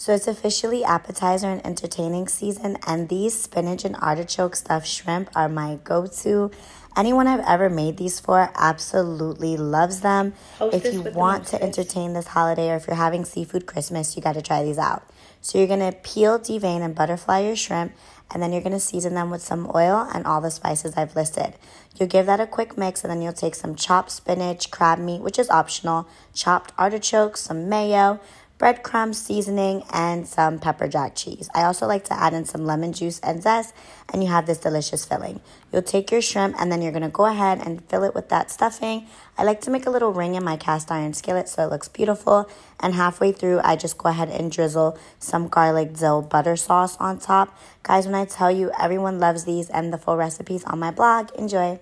So it's officially appetizer and entertaining season, and these spinach and artichoke stuffed shrimp are my go to. Anyone I've ever made these for absolutely loves them. Hostess if you want to entertain this holiday or if you're having seafood Christmas, you got to try these out. So you're going to peel, devein, and butterfly your shrimp, and then you're going to season them with some oil and all the spices I've listed. You'll give that a quick mix, and then you'll take some chopped spinach, crab meat, which is optional, chopped artichokes, some mayo, breadcrumbs, seasoning, and some pepper jack cheese. I also like to add in some lemon juice and zest, and you have this delicious filling. You'll take your shrimp and then you're gonna go ahead and fill it with that stuffing. I like to make a little ring in my cast iron skillet so it looks beautiful. And halfway through, I just go ahead and drizzle some garlic dill butter sauce on top. Guys, when I tell you everyone loves these and the full recipes on my blog, enjoy.